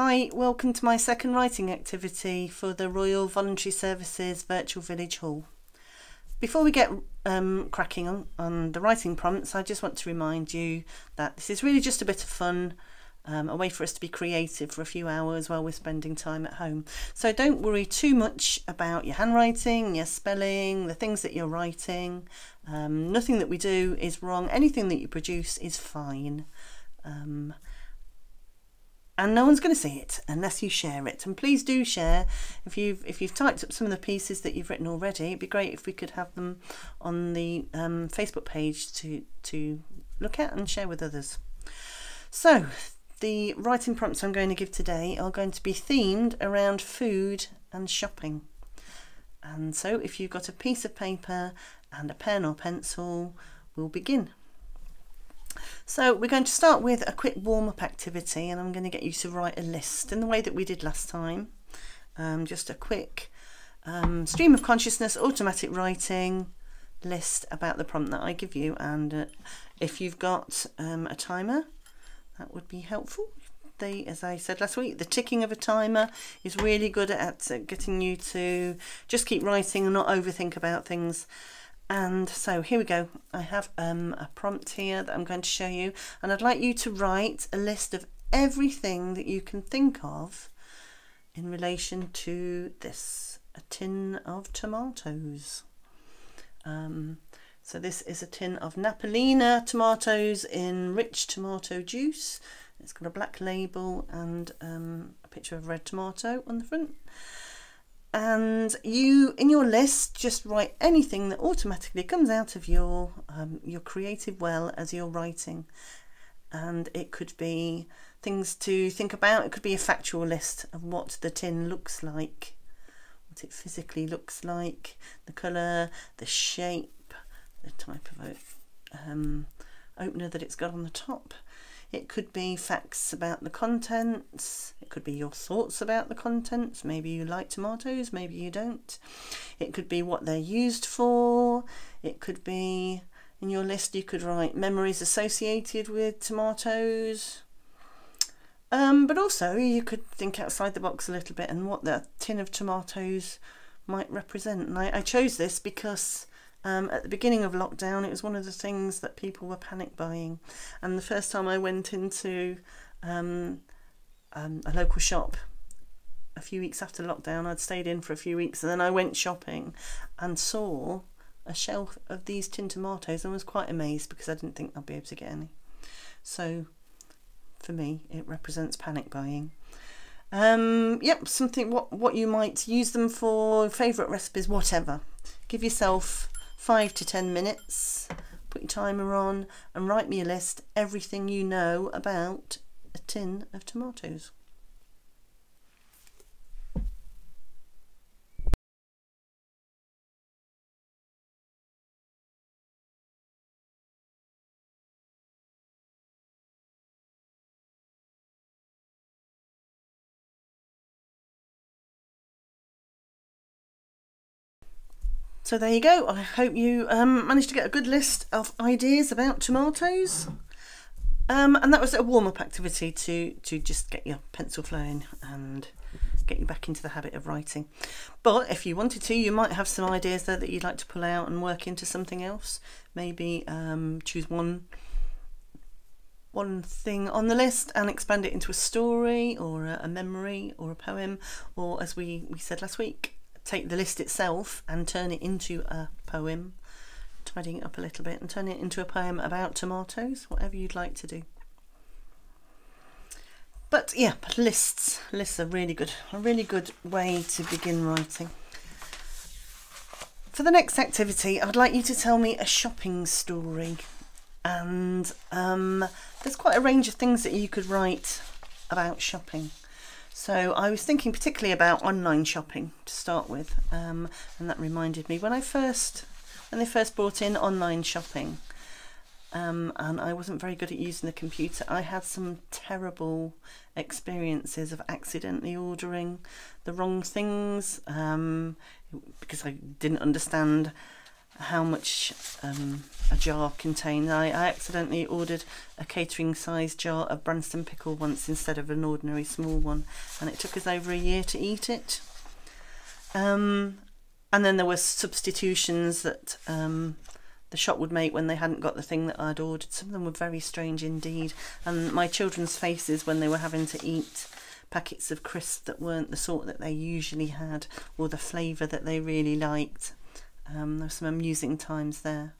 Hi, welcome to my second writing activity for the Royal Voluntary Services Virtual Village Hall. Before we get um, cracking on, on the writing prompts, I just want to remind you that this is really just a bit of fun, um, a way for us to be creative for a few hours while we're spending time at home. So don't worry too much about your handwriting, your spelling, the things that you're writing. Um, nothing that we do is wrong. Anything that you produce is fine. Um, and no one's going to see it unless you share it. And please do share. If you've if you've typed up some of the pieces that you've written already it'd be great if we could have them on the um, Facebook page to to look at and share with others. So the writing prompts I'm going to give today are going to be themed around food and shopping. And so if you've got a piece of paper and a pen or pencil we'll begin so we're going to start with a quick warm-up activity and I'm going to get you to write a list in the way that we did last time. Um, just a quick um, stream of consciousness, automatic writing list about the prompt that I give you and uh, if you've got um, a timer that would be helpful. The, as I said last week, the ticking of a timer is really good at, at getting you to just keep writing and not overthink about things. And so here we go. I have um, a prompt here that I'm going to show you and I'd like you to write a list of everything that you can think of in relation to this, a tin of tomatoes. Um, so this is a tin of Napolina tomatoes in rich tomato juice. It's got a black label and um, a picture of red tomato on the front and you in your list just write anything that automatically comes out of your um, your creative well as you're writing. And it could be things to think about. It could be a factual list of what the tin looks like what it physically looks like the color the shape the type of um, opener that it's got on the top it could be facts about the contents. It could be your thoughts about the contents. Maybe you like tomatoes, maybe you don't. It could be what they're used for. It could be in your list you could write memories associated with tomatoes. Um, but also you could think outside the box a little bit and what the tin of tomatoes might represent. And I, I chose this because um, at the beginning of lockdown, it was one of the things that people were panic buying. And the first time I went into um, um, a local shop a few weeks after lockdown, I'd stayed in for a few weeks, and then I went shopping and saw a shelf of these tin tomatoes and was quite amazed because I didn't think I'd be able to get any. So for me, it represents panic buying. Um, yep, something what what you might use them for, favourite recipes, whatever. Give yourself five to ten minutes, put your timer on and write me a list everything you know about a tin of tomatoes. So there you go. I hope you um, managed to get a good list of ideas about tomatoes. Um, and that was a warm-up activity to, to just get your pencil flowing and get you back into the habit of writing. But if you wanted to, you might have some ideas there that you'd like to pull out and work into something else. Maybe um, choose one one thing on the list and expand it into a story or a, a memory or a poem or as we, we said last week take the list itself and turn it into a poem, tidying it up a little bit and turn it into a poem about tomatoes, whatever you'd like to do. But yeah, lists. Lists are really good. A really good way to begin writing. For the next activity, I'd like you to tell me a shopping story. And um, there's quite a range of things that you could write about shopping. So I was thinking particularly about online shopping to start with, um, and that reminded me when I first when they first brought in online shopping, um, and I wasn't very good at using the computer. I had some terrible experiences of accidentally ordering the wrong things um, because I didn't understand how much um, a jar contained. I, I accidentally ordered a catering size jar of Branston pickle once instead of an ordinary small one, and it took us over a year to eat it. Um, and then there were substitutions that um, the shop would make when they hadn't got the thing that I'd ordered. Some of them were very strange indeed, and my children's faces when they were having to eat packets of crisps that weren't the sort that they usually had or the flavour that they really liked. Um, there were some amusing times there.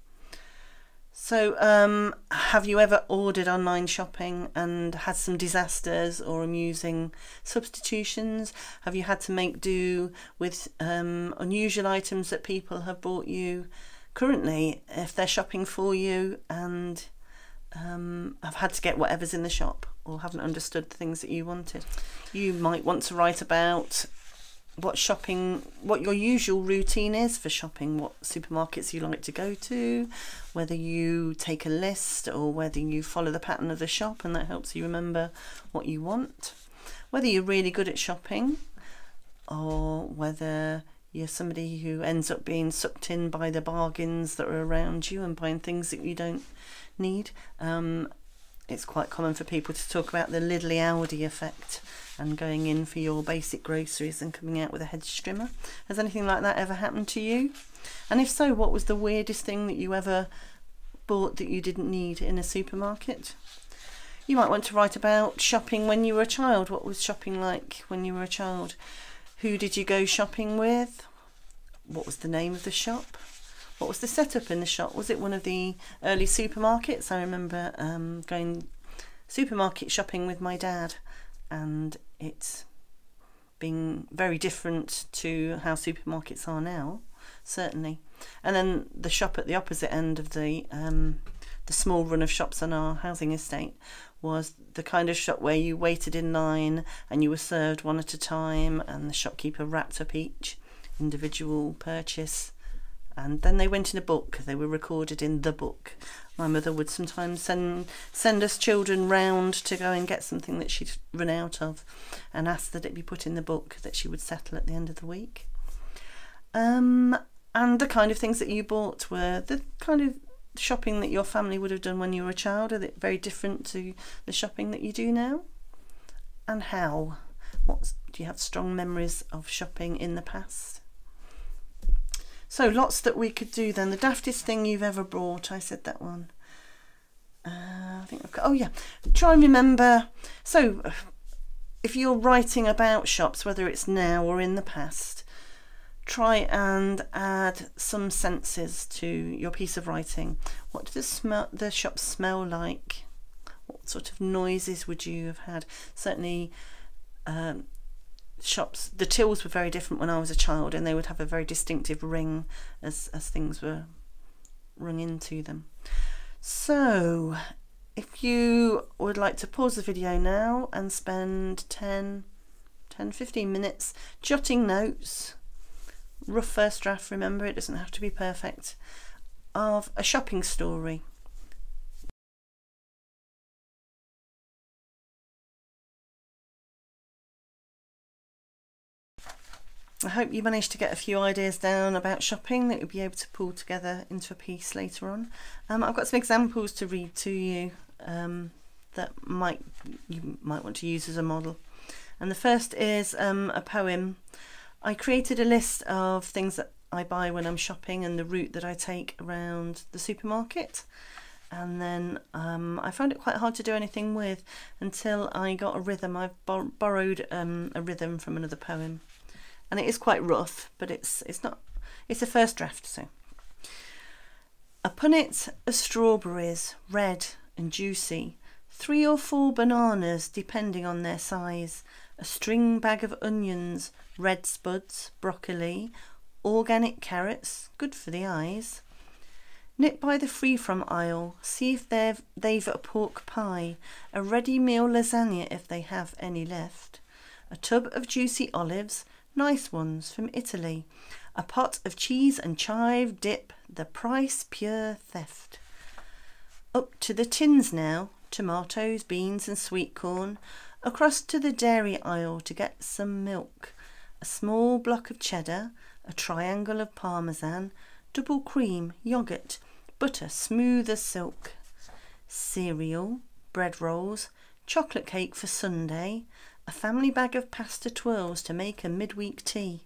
So, um, have you ever ordered online shopping and had some disasters or amusing substitutions? Have you had to make do with um, unusual items that people have bought you currently if they're shopping for you and um, have had to get whatever's in the shop or haven't understood the things that you wanted? You might want to write about what shopping what your usual routine is for shopping what supermarkets you like to go to whether you take a list or whether you follow the pattern of the shop and that helps you remember what you want. Whether you're really good at shopping or whether you're somebody who ends up being sucked in by the bargains that are around you and buying things that you don't need um, it's quite common for people to talk about the Lidl Aldi effect and going in for your basic groceries and coming out with a hedge trimmer. Has anything like that ever happened to you? And if so, what was the weirdest thing that you ever bought that you didn't need in a supermarket? You might want to write about shopping when you were a child. What was shopping like when you were a child? Who did you go shopping with? What was the name of the shop? What was the setup in the shop? Was it one of the early supermarkets? I remember um, going supermarket shopping with my dad, and it's being very different to how supermarkets are now, certainly. And then the shop at the opposite end of the um, the small run of shops on our housing estate was the kind of shop where you waited in line and you were served one at a time, and the shopkeeper wrapped up each individual purchase and then they went in a book. They were recorded in the book. My mother would sometimes send send us children round to go and get something that she'd run out of, and ask that it be put in the book that she would settle at the end of the week. Um, and the kind of things that you bought were the kind of shopping that your family would have done when you were a child. Are they very different to the shopping that you do now? And how? What do you have strong memories of shopping in the past? So lots that we could do then. The daftest thing you've ever brought. I said that one. Uh, I think I've got, oh yeah. Try and remember. So if you're writing about shops, whether it's now or in the past, try and add some senses to your piece of writing. What does the smell the shop smell like? What sort of noises would you have had? Certainly um, shops the tills were very different when I was a child and they would have a very distinctive ring as as things were rung into them. So if you would like to pause the video now and spend 10 10 15 minutes jotting notes rough first draft remember it doesn't have to be perfect of a shopping story I hope you managed to get a few ideas down about shopping that you'll be able to pull together into a piece later on. Um, I've got some examples to read to you um, that might you might want to use as a model. And the first is um, a poem. I created a list of things that I buy when I'm shopping and the route that I take around the supermarket. And then um, I found it quite hard to do anything with until I got a rhythm. I've bor borrowed um, a rhythm from another poem and it is quite rough, but it's it's not it's a first draft. So a punnet of strawberries, red and juicy, three or four bananas depending on their size, a string bag of onions, red spuds, broccoli, organic carrots, good for the eyes. Nip by the free from aisle, see if they've, they've a pork pie, a ready meal lasagna if they have any left, a tub of juicy olives, nice ones from Italy. A pot of cheese and chive dip, the price pure theft. Up to the tins now, tomatoes, beans and sweet corn. Across to the dairy aisle to get some milk. A small block of cheddar, a triangle of parmesan, double cream, yoghurt, butter smooth as silk, cereal, bread rolls, chocolate cake for Sunday, a family bag of pasta twirls to make a midweek tea,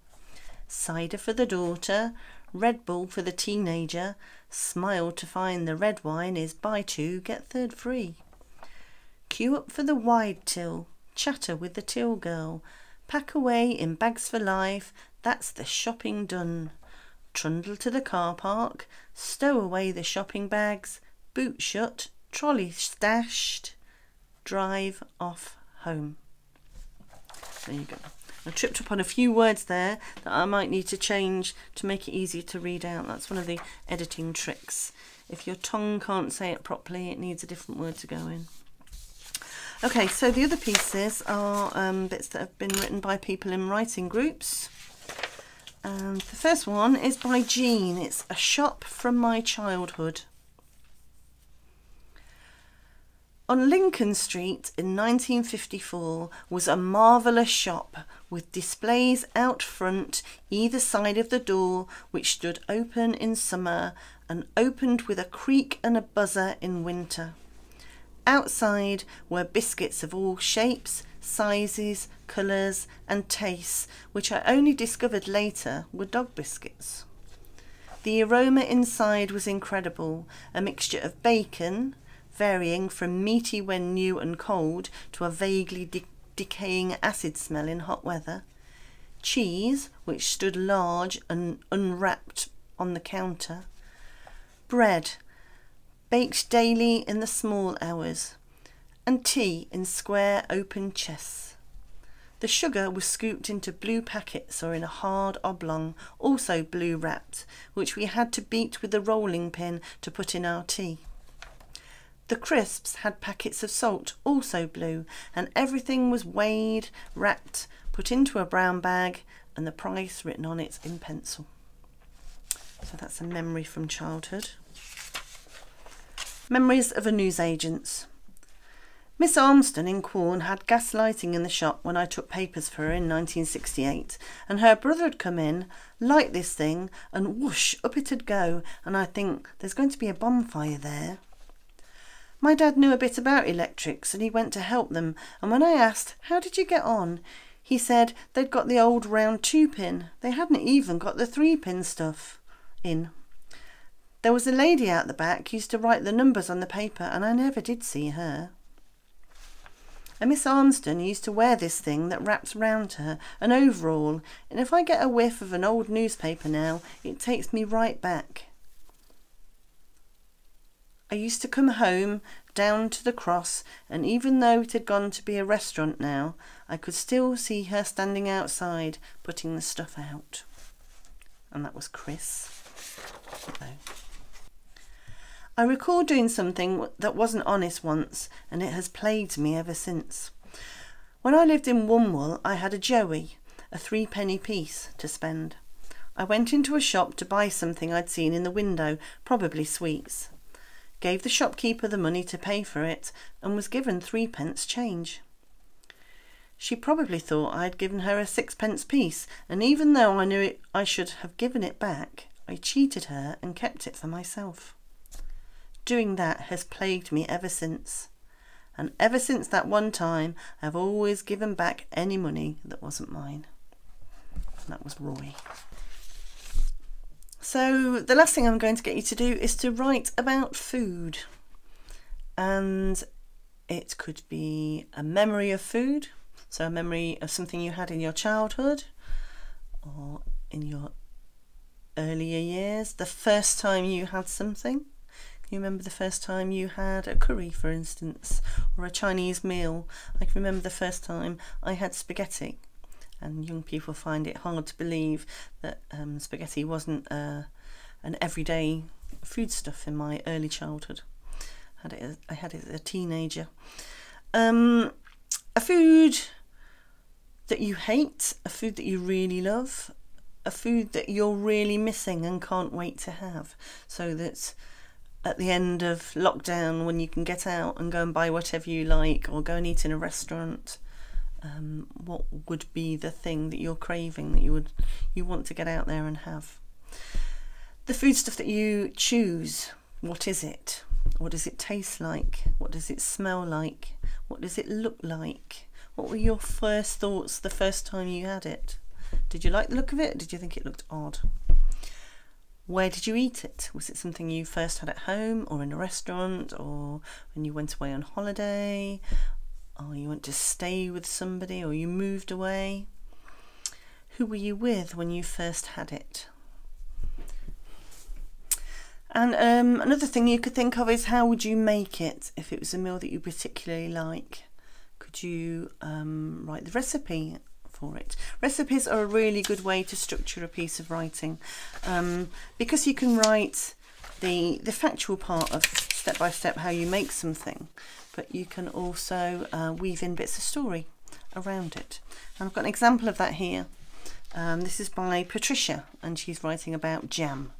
cider for the daughter, Red Bull for the teenager, smile to find the red wine is buy two, get third free. Queue up for the wide till, chatter with the till girl, pack away in bags for life, that's the shopping done. Trundle to the car park, stow away the shopping bags, boot shut, trolley stashed, drive off home. There you go. I tripped up on a few words there that I might need to change to make it easier to read out. That's one of the editing tricks. If your tongue can't say it properly, it needs a different word to go in. Okay, so the other pieces are um, bits that have been written by people in writing groups. And the first one is by Jean. It's a shop from my childhood. On Lincoln Street in 1954 was a marvellous shop with displays out front either side of the door which stood open in summer and opened with a creak and a buzzer in winter. Outside were biscuits of all shapes, sizes, colours and tastes which I only discovered later were dog biscuits. The aroma inside was incredible, a mixture of bacon, varying from meaty when new and cold to a vaguely de decaying acid smell in hot weather, cheese, which stood large and unwrapped on the counter, bread, baked daily in the small hours, and tea in square open chests. The sugar was scooped into blue packets or in a hard oblong, also blue wrapped, which we had to beat with a rolling pin to put in our tea. The crisps had packets of salt, also blue, and everything was weighed, wrapped, put into a brown bag, and the price written on it in pencil. So that's a memory from childhood. Memories of a newsagent's. Miss Armston in Quorn had gas lighting in the shop when I took papers for her in 1968, and her brother had come in, light this thing, and whoosh, up it'd go, and I think there's going to be a bonfire there. My dad knew a bit about electrics and he went to help them, and when I asked, How did you get on? he said they'd got the old round two pin. They hadn't even got the three pin stuff in. There was a lady out the back used to write the numbers on the paper, and I never did see her. And Miss Armston used to wear this thing that wraps round her, an overall, and if I get a whiff of an old newspaper now, it takes me right back. I used to come home down to the cross, and even though it had gone to be a restaurant now, I could still see her standing outside putting the stuff out. And that was Chris. I recall doing something that wasn't honest once, and it has plagued me ever since. When I lived in Wombwell, I had a joey, a threepenny piece, to spend. I went into a shop to buy something I'd seen in the window, probably sweets gave the shopkeeper the money to pay for it, and was given threepence change. She probably thought I had given her a sixpence piece, and even though I knew it, I should have given it back, I cheated her and kept it for myself. Doing that has plagued me ever since, and ever since that one time, I've always given back any money that wasn't mine. And that was Roy. So the last thing I'm going to get you to do is to write about food. And it could be a memory of food, so a memory of something you had in your childhood or in your earlier years, the first time you had something. Can you remember the first time you had a curry, for instance, or a Chinese meal? I can remember the first time I had spaghetti and young people find it hard to believe that um, spaghetti wasn't uh, an everyday foodstuff in my early childhood. I had it as, I had it as a teenager. Um, a food that you hate, a food that you really love, a food that you're really missing and can't wait to have, so that at the end of lockdown, when you can get out and go and buy whatever you like, or go and eat in a restaurant, um, what would be the thing that you're craving that you would you want to get out there and have. The food stuff that you choose, what is it? What does it taste like? What does it smell like? What does it look like? What were your first thoughts the first time you had it? Did you like the look of it? Did you think it looked odd? Where did you eat it? Was it something you first had at home or in a restaurant or when you went away on holiday or you went to stay with somebody or you moved away? Who were you with when you first had it? And um, another thing you could think of is how would you make it if it was a meal that you particularly like? Could you um, write the recipe for it? Recipes are a really good way to structure a piece of writing um, because you can write the, the factual part of step by step how you make something, but you can also uh, weave in bits of story around it. And I've got an example of that here. Um, this is by Patricia and she's writing about jam.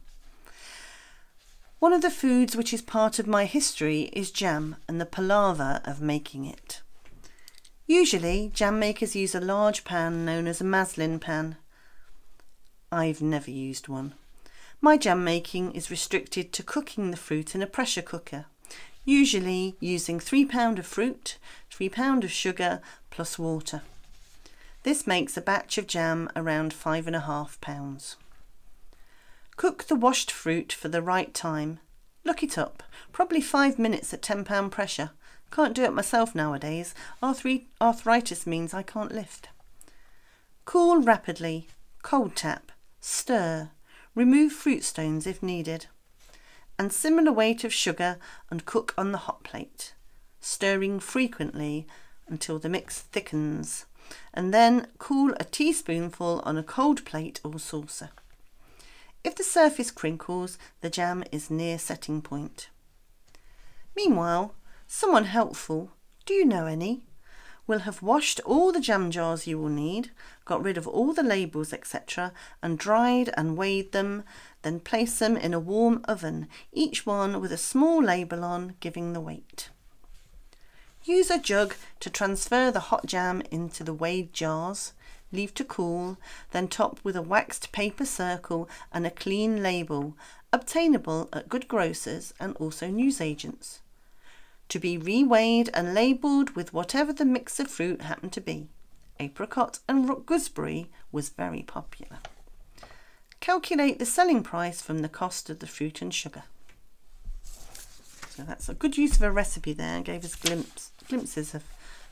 One of the foods which is part of my history is jam and the palaver of making it. Usually, jam makers use a large pan known as a maslin pan. I've never used one. My jam making is restricted to cooking the fruit in a pressure cooker, usually using three pound of fruit, three pound of sugar plus water. This makes a batch of jam around five and a half pounds. Cook the washed fruit for the right time. Look it up. Probably five minutes at £10 pressure. Can't do it myself nowadays. Arthritis means I can't lift. Cool rapidly. Cold tap. Stir. Remove fruit stones if needed. And similar weight of sugar and cook on the hot plate, stirring frequently until the mix thickens. And then cool a teaspoonful on a cold plate or saucer. If the surface crinkles, the jam is near setting point. Meanwhile, someone helpful, do you know any, will have washed all the jam jars you will need, got rid of all the labels, etc., and dried and weighed them, then place them in a warm oven, each one with a small label on giving the weight. Use a jug to transfer the hot jam into the weighed jars leave to cool, then top with a waxed paper circle and a clean label, obtainable at good grocers and also newsagents. To be reweighed and labelled with whatever the mix of fruit happened to be. Apricot and gooseberry was very popular. Calculate the selling price from the cost of the fruit and sugar. So that's a good use of a recipe there, gave us glimpse, glimpses of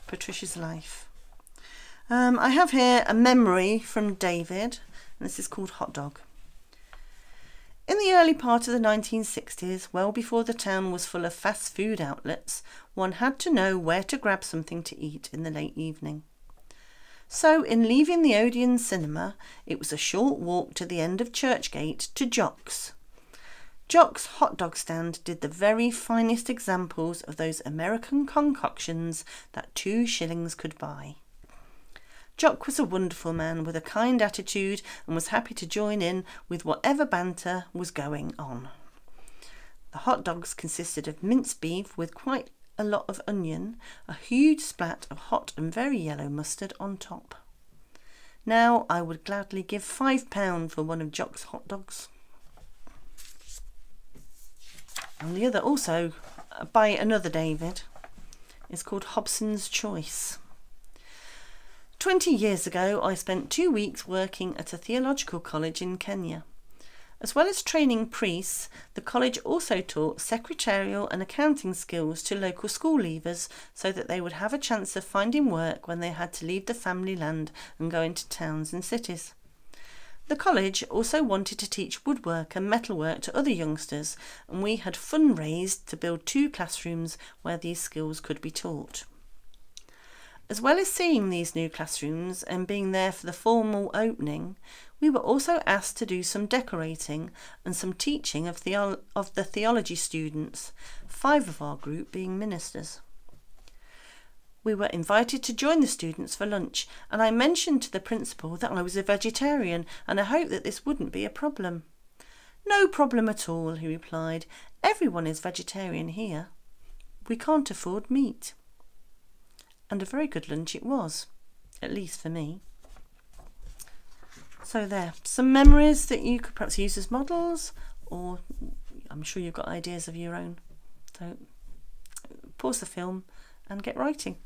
Patricia's life. Um, I have here a memory from David, and this is called Hot Dog. In the early part of the 1960s, well before the town was full of fast food outlets, one had to know where to grab something to eat in the late evening. So, in leaving the Odeon cinema, it was a short walk to the end of Churchgate to Jock's. Jock's hot dog stand did the very finest examples of those American concoctions that two shillings could buy. Jock was a wonderful man with a kind attitude and was happy to join in with whatever banter was going on. The hot dogs consisted of minced beef with quite a lot of onion, a huge splat of hot and very yellow mustard on top. Now I would gladly give five pound for one of Jock's hot dogs. And the other also uh, by another David is called Hobson's Choice. Twenty years ago, I spent two weeks working at a theological college in Kenya. As well as training priests, the college also taught secretarial and accounting skills to local school leavers so that they would have a chance of finding work when they had to leave the family land and go into towns and cities. The college also wanted to teach woodwork and metalwork to other youngsters, and we had fundraised to build two classrooms where these skills could be taught. As well as seeing these new classrooms and being there for the formal opening, we were also asked to do some decorating and some teaching of, the of the theology students, five of our group being ministers. We were invited to join the students for lunch, and I mentioned to the principal that I was a vegetarian and I hoped that this wouldn't be a problem. No problem at all, he replied. Everyone is vegetarian here. We can't afford meat and a very good lunch it was, at least for me. So there, some memories that you could perhaps use as models or I'm sure you've got ideas of your own. So pause the film and get writing.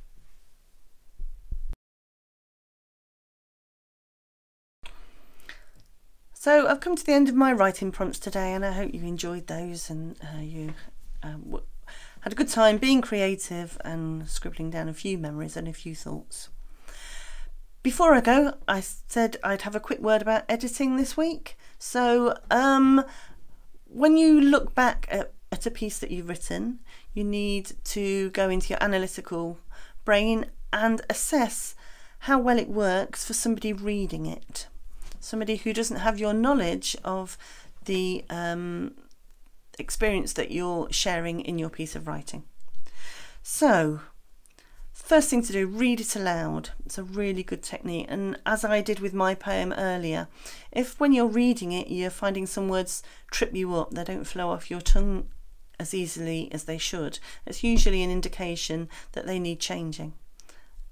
So I've come to the end of my writing prompts today and I hope you enjoyed those and uh, you um, had a good time being creative and scribbling down a few memories and a few thoughts. Before I go, I said I'd have a quick word about editing this week. So, um, when you look back at, at a piece that you've written, you need to go into your analytical brain and assess how well it works for somebody reading it. Somebody who doesn't have your knowledge of the um, experience that you're sharing in your piece of writing. So, First thing to do, read it aloud. It's a really good technique. And as I did with my poem earlier, if when you're reading it, you're finding some words trip you up, they don't flow off your tongue as easily as they should, it's usually an indication that they need changing.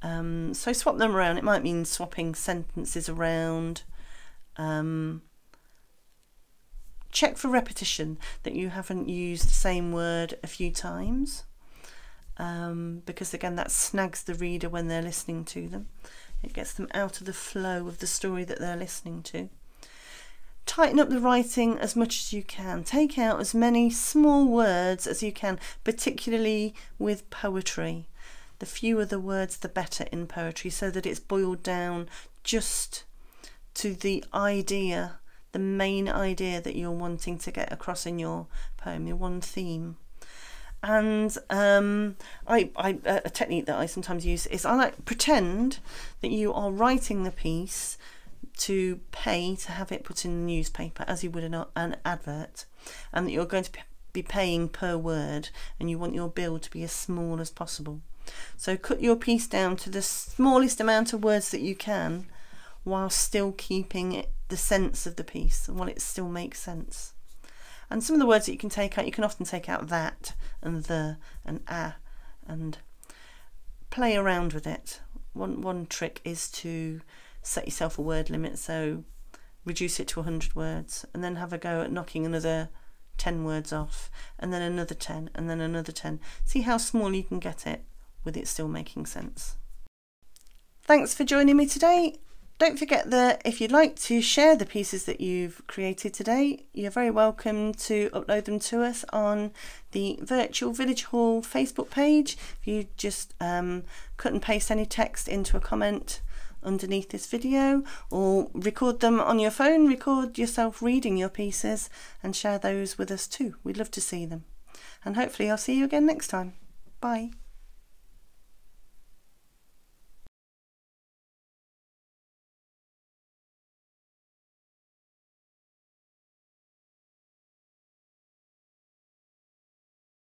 Um, so swap them around. It might mean swapping sentences around. Um, check for repetition, that you haven't used the same word a few times um, because again that snags the reader when they're listening to them. It gets them out of the flow of the story that they're listening to. Tighten up the writing as much as you can. Take out as many small words as you can, particularly with poetry. The fewer the words, the better in poetry, so that it's boiled down just to the idea, the main idea that you're wanting to get across in your poem, your one theme and um, I, I, a technique that I sometimes use is I like pretend that you are writing the piece to pay to have it put in the newspaper as you would an, advert, and that you're going to be paying per word, and you want your bill to be as small as possible. So cut your piece down to the smallest amount of words that you can, while still keeping it, the sense of the piece, and while it still makes sense. And some of the words that you can take out, you can often take out that and the and a and play around with it. One, one trick is to set yourself a word limit, so reduce it to 100 words and then have a go at knocking another 10 words off and then another 10 and then another 10. See how small you can get it with it still making sense. Thanks for joining me today. Don't forget that if you'd like to share the pieces that you've created today, you're very welcome to upload them to us on the Virtual Village Hall Facebook page. If you just um, cut and paste any text into a comment underneath this video or record them on your phone, record yourself reading your pieces and share those with us too. We'd love to see them. And hopefully I'll see you again next time. Bye.